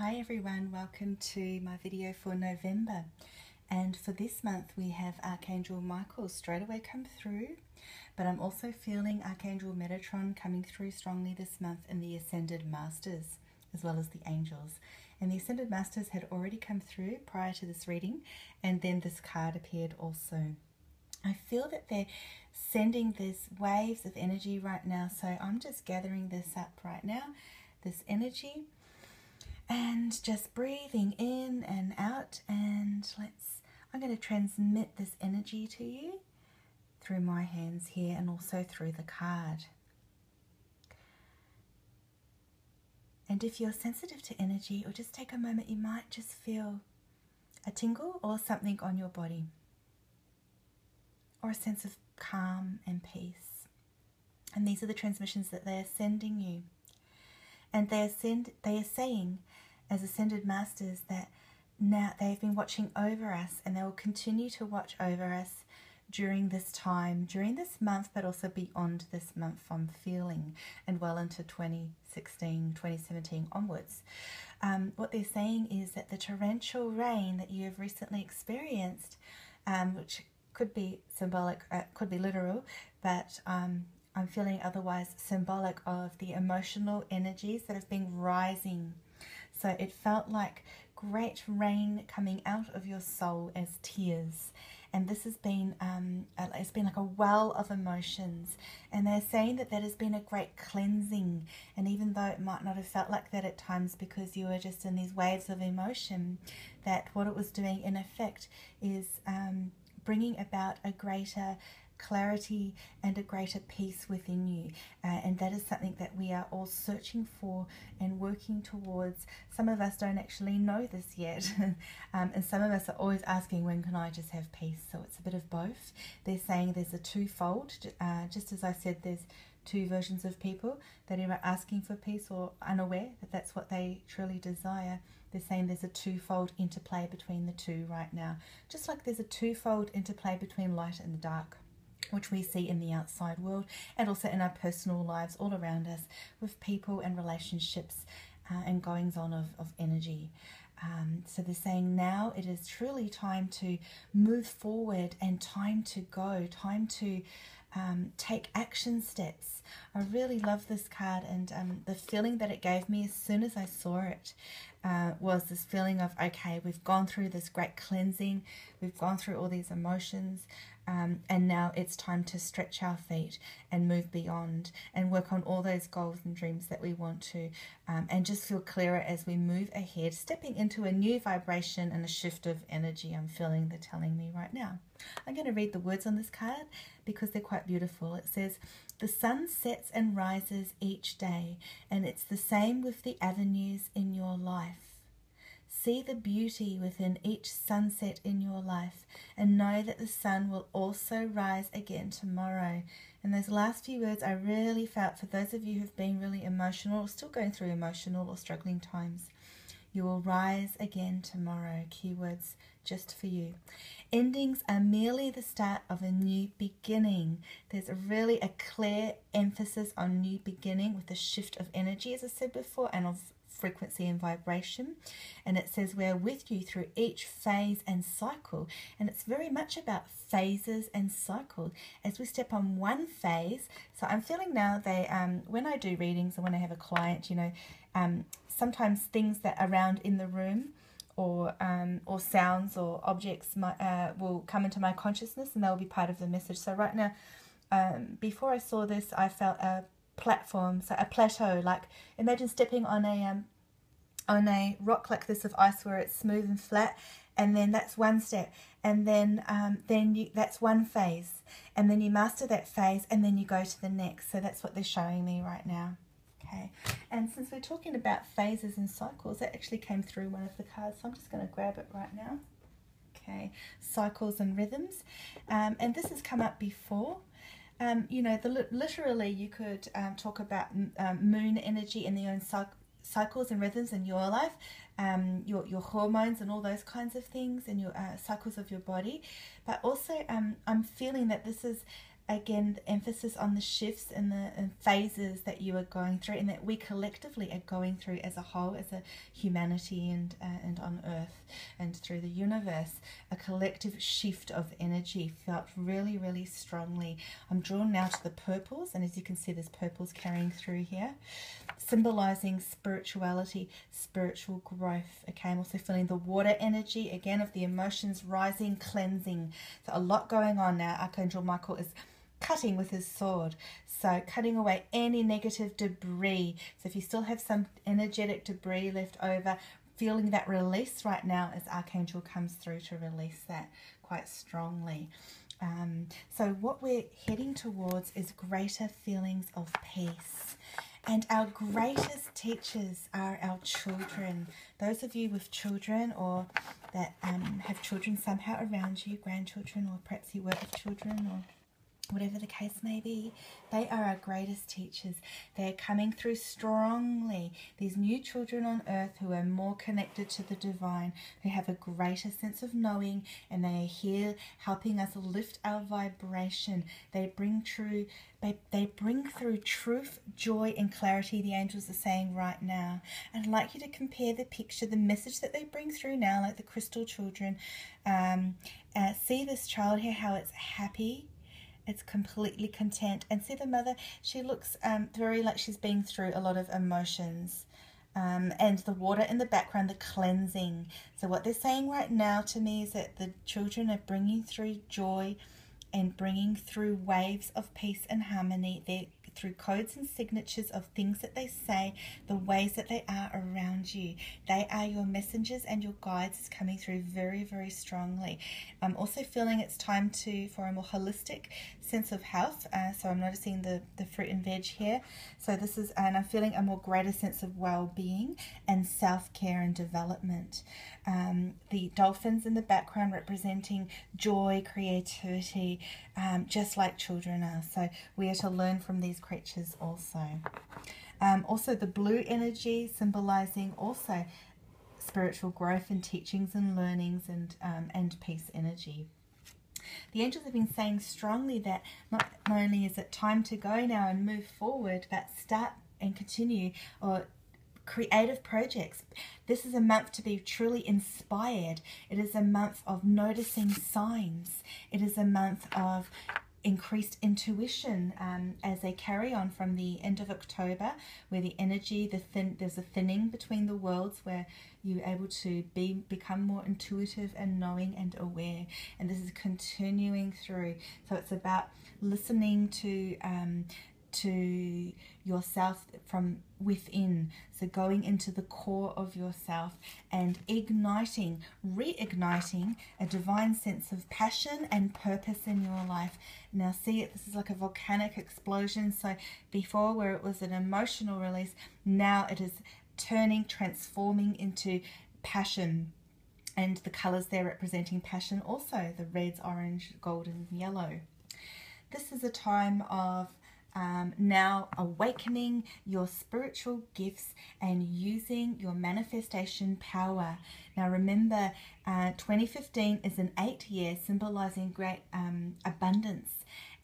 Hi everyone, welcome to my video for November. And for this month we have Archangel Michael straight away come through, but I'm also feeling Archangel Metatron coming through strongly this month in the Ascended Masters, as well as the angels. And the Ascended Masters had already come through prior to this reading, and then this card appeared also. I feel that they're sending these waves of energy right now, so I'm just gathering this up right now, this energy and just breathing in and out and let's I'm going to transmit this energy to you through my hands here and also through the card. And if you're sensitive to energy or just take a moment, you might just feel a tingle or something on your body or a sense of calm and peace. And these are the transmissions that they are sending you. And they are, they are saying as ascended masters that now they've been watching over us and they will continue to watch over us during this time, during this month, but also beyond this month from feeling and well into 2016, 2017 onwards. Um, what they're saying is that the torrential rain that you have recently experienced, um, which could be symbolic, uh, could be literal, but um, I'm feeling otherwise symbolic of the emotional energies that have been rising so it felt like great rain coming out of your soul as tears. And this has been, um, it's been like a well of emotions. And they're saying that that has been a great cleansing. And even though it might not have felt like that at times because you were just in these waves of emotion, that what it was doing in effect is um, bringing about a greater clarity and a greater peace within you. Uh, and that is something that we are all searching for and working towards. Some of us don't actually know this yet. um, and some of us are always asking, when can I just have peace? So it's a bit of both. They're saying there's a twofold. Uh, just as I said, there's two versions of people that are asking for peace or unaware that that's what they truly desire. They're saying there's a twofold interplay between the two right now, just like there's a twofold interplay between light and the dark which we see in the outside world and also in our personal lives all around us with people and relationships uh, and goings on of, of energy. Um, so they're saying now it is truly time to move forward and time to go, time to um, take action steps. I really love this card, and um, the feeling that it gave me as soon as I saw it uh, was this feeling of okay, we've gone through this great cleansing, we've gone through all these emotions, um, and now it's time to stretch our feet and move beyond and work on all those goals and dreams that we want to, um, and just feel clearer as we move ahead, stepping into a new vibration and a shift of energy. I'm feeling they're telling me right now. I'm going to read the words on this card because they're quite beautiful. It says, The sun sets and rises each day, and it's the same with the avenues in your life. See the beauty within each sunset in your life and know that the sun will also rise again tomorrow. And those last few words I really felt for those of you who've been really emotional or still going through emotional or struggling times. You will rise again tomorrow. Keywords just for you. Endings are merely the start of a new beginning. There's really a clear emphasis on new beginning with a shift of energy, as I said before, and of frequency and vibration. And it says, We're with you through each phase and cycle. And it's very much about phases and cycles. As we step on one phase, so I'm feeling now they, um, when I do readings and when I have a client, you know, um, sometimes things that are around in the room or um, or sounds or objects uh, will come into my consciousness and they'll be part of the message. So right now, um, before I saw this, I felt a platform, so a plateau. Like imagine stepping on a um, on a rock like this of ice where it's smooth and flat, and then that's one step, and then um, then you that's one phase, and then you master that phase, and then you go to the next. So that's what they're showing me right now. Okay, and since we're talking about phases and cycles, that actually came through one of the cards, so I'm just going to grab it right now. Okay, cycles and rhythms, um, and this has come up before. Um, you know, the literally you could um, talk about um, moon energy and the own cycles and rhythms in your life, um, your your hormones and all those kinds of things, and your uh, cycles of your body. But also, um, I'm feeling that this is again the emphasis on the shifts and the and phases that you are going through and that we collectively are going through as a whole as a humanity and uh, and on earth and through the universe a collective shift of energy felt really really strongly. I'm drawn now to the purples and as you can see there's purples carrying through here symbolizing spirituality spiritual growth. Okay i'm also feeling the water energy again of the emotions rising cleansing. So a lot going on now. Archangel michael is cutting with his sword. So, cutting away any negative debris. So, if you still have some energetic debris left over, feeling that release right now as Archangel comes through to release that quite strongly. Um, so, what we're heading towards is greater feelings of peace. And our greatest teachers are our children. Those of you with children or that um, have children somehow around you, grandchildren, or perhaps you work with children or whatever the case may be, they are our greatest teachers. They're coming through strongly. These new children on earth who are more connected to the divine, who have a greater sense of knowing, and they are here helping us lift our vibration. They bring true they, they bring through truth, joy, and clarity, the angels are saying right now. I'd like you to compare the picture, the message that they bring through now, like the crystal children. Um, uh, see this child here, how it's happy, it's completely content. And see the mother, she looks um, very like she's been through a lot of emotions. Um, and the water in the background, the cleansing. So, what they're saying right now to me is that the children are bringing through joy and bringing through waves of peace and harmony. They're through codes and signatures of things that they say, the ways that they are around you. They are your messengers and your guides is coming through very, very strongly. I'm also feeling it's time to for a more holistic sense of health. Uh, so I'm noticing the, the fruit and veg here. So this is, and I'm feeling a more greater sense of well-being and self-care and development. Um, the dolphins in the background representing joy, creativity, um, just like children are. So we are to learn from these creatures also. Um, also the blue energy symbolizing also spiritual growth and teachings and learnings and, um, and peace energy. The angels have been saying strongly that not, not only is it time to go now and move forward, but start and continue or creative projects. This is a month to be truly inspired. It is a month of noticing signs. It is a month of increased intuition um, as they carry on from the end of October, where the energy, the thin, there's a thinning between the worlds where you're able to be become more intuitive and knowing and aware. And this is continuing through. So it's about listening to um, to yourself from within. So, going into the core of yourself and igniting, reigniting a divine sense of passion and purpose in your life. Now, see it, this is like a volcanic explosion. So, before where it was an emotional release, now it is turning, transforming into passion. And the colors there representing passion also the reds, orange, golden, yellow. This is a time of um, now awakening your spiritual gifts and using your manifestation power. Now, remember, uh, 2015 is an eight year symbolizing great um, abundance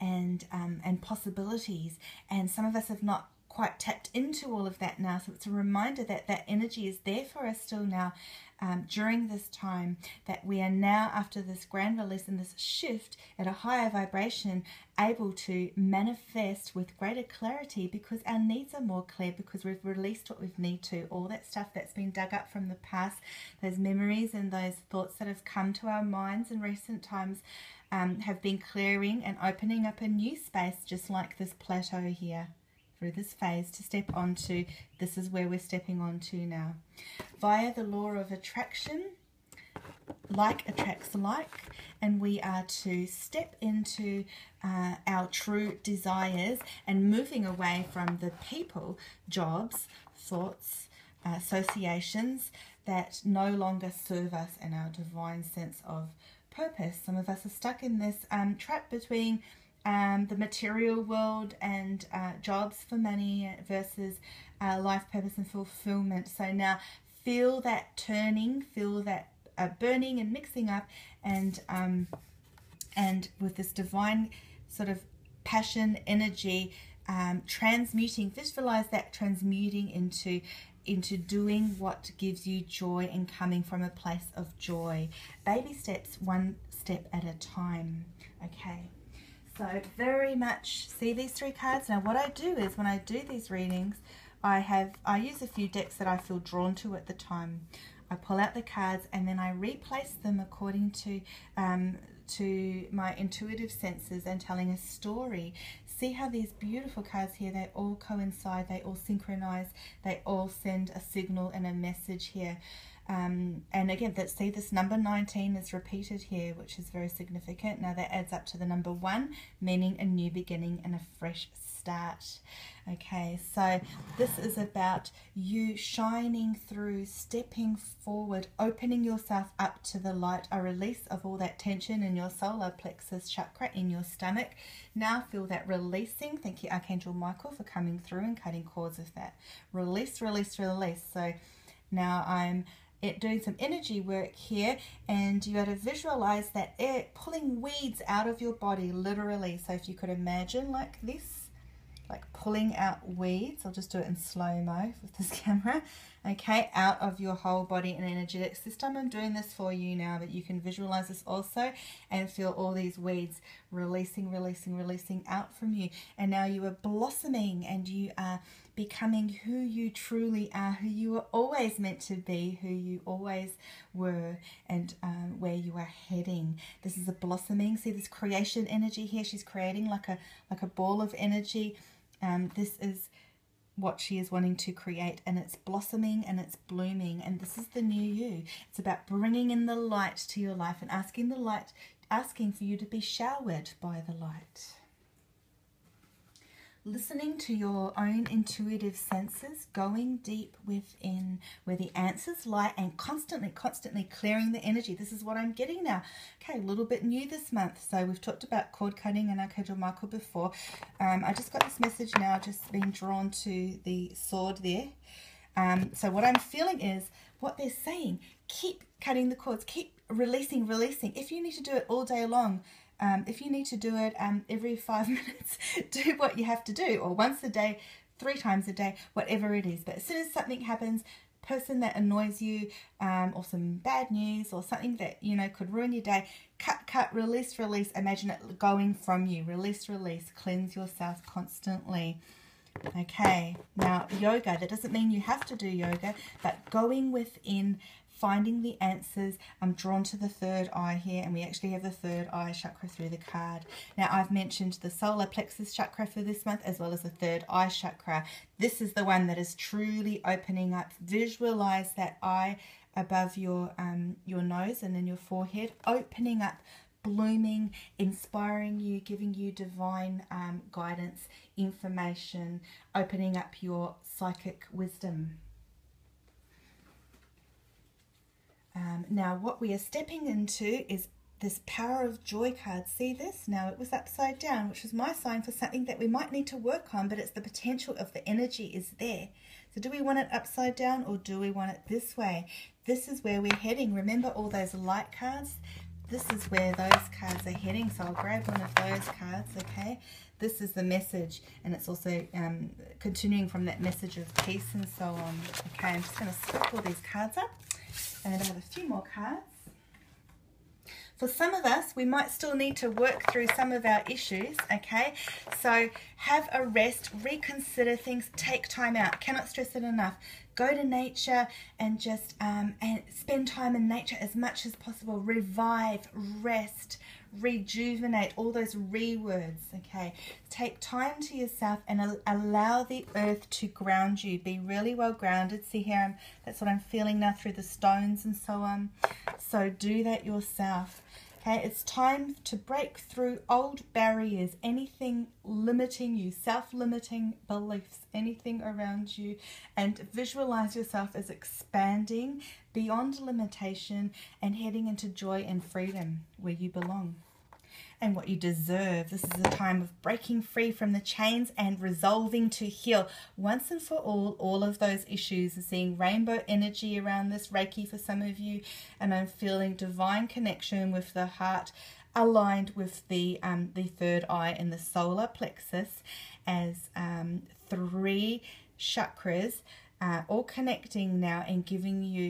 and um, and possibilities. And some of us have not quite tapped into all of that now. So it's a reminder that that energy is there for us still now um, during this time. That we are now, after this grand release and this shift at a higher vibration, able to manifest with greater clarity because our needs are more clear because we've released what we need to. All that stuff that's been dug up from the past, those memories and those thoughts that have come to our minds in recent times. Um, have been clearing and opening up a new space, just like this plateau here through this phase to step onto this is where we're stepping onto now. Via the law of attraction like attracts like and we are to step into uh, our true desires and moving away from the people jobs thoughts associations that no longer serve us in our divine sense of purpose. Some of us are stuck in this um, trap between um, the material world and uh, jobs for money versus uh, life purpose and fulfillment. So now feel that turning, feel that uh, burning and mixing up, and um, and with this divine sort of passion, energy, um, transmuting. Visualize that transmuting into into doing what gives you joy and coming from a place of joy. Baby steps, one step at a time. Okay. So very much see these three cards. Now what I do is when I do these readings, I have I use a few decks that I feel drawn to at the time. I pull out the cards and then I replace them according to um, to my intuitive senses and telling a story. See how these beautiful cards here, they all coincide, they all synchronize, they all send a signal and a message here. Um, and again, that see this number 19 is repeated here, which is very significant. Now that adds up to the number one, meaning a new beginning and a fresh start. Okay, so this is about you shining through, stepping forward, opening yourself up to the light, a release of all that tension in your solar plexus chakra in your stomach. Now feel that releasing. Thank you, Archangel Michael, for coming through and cutting cords with that. Release, release, release. So now I'm it doing some energy work here and you got to visualize that it pulling weeds out of your body literally so if you could imagine like this like pulling out weeds. I'll just do it in slow-mo with this camera. Okay, out of your whole body and energetic system. I'm doing this for you now that you can visualize this also and feel all these weeds releasing, releasing, releasing out from you. And now you are blossoming and you are becoming who you truly are, who you were always meant to be, who you always were, and um, where you are heading. This is a blossoming. See this creation energy here. She's creating like a like a ball of energy um, this is what she is wanting to create and it's blossoming and it's blooming and this is the new you it's about bringing in the light to your life and asking the light asking for you to be showered by the light listening to your own intuitive senses, going deep within where the answers lie, and constantly, constantly clearing the energy. This is what I'm getting now. Okay, a little bit new this month. So we've talked about cord cutting and Archangel Michael before. Um, I just got this message now, just being drawn to the sword there. Um, so what I'm feeling is what they're saying. Keep cutting the cords. Keep releasing, releasing. If you need to do it all day long, um, if you need to do it um, every five minutes, do what you have to do, or once a day, three times a day, whatever it is. But as soon as something happens, person that annoys you, um, or some bad news, or something that you know could ruin your day, cut, cut, release, release. Imagine it going from you. Release, release. Cleanse yourself constantly. Okay, now yoga, that doesn't mean you have to do yoga, but going within finding the answers. I'm drawn to the third eye here, and we actually have the third eye chakra through the card. Now, I've mentioned the solar plexus chakra for this month, as well as the third eye chakra. This is the one that is truly opening up. Visualize that eye above your um, your nose and then your forehead, opening up blooming, inspiring you, giving you divine um, guidance, information, opening up your psychic wisdom. Um, now, what we are stepping into is this power of joy card. See this? Now, it was upside down, which was my sign for something that we might need to work on, but it's the potential of the energy is there. So do we want it upside down or do we want it this way? This is where we're heading. Remember all those light cards? This is where those cards are heading. So I'll grab one of those cards, okay? This is the message, and it's also um, continuing from that message of peace and so on. Okay, I'm just going to split all these cards up. And I have a few more cards. For some of us, we might still need to work through some of our issues, okay? So have a rest, reconsider things, take time out. Cannot stress it enough. Go to nature and just um, and spend time in nature as much as possible. Revive, rest, rejuvenate, all those re words, okay? Take time to yourself and allow the earth to ground you. Be really well grounded. See here, I'm, that's what I'm feeling now through the stones and so on. So do that yourself. Okay, it's time to break through old barriers, anything limiting you, self limiting beliefs, anything around you, and visualize yourself as expanding beyond limitation and heading into joy and freedom where you belong and what you deserve. This is a time of breaking free from the chains and resolving to heal once and for all all of those issues. And seeing rainbow energy around this Reiki for some of you, and I'm feeling divine connection with the heart aligned with the um, the third eye and the solar plexus as um, three chakras uh, all connecting now and giving you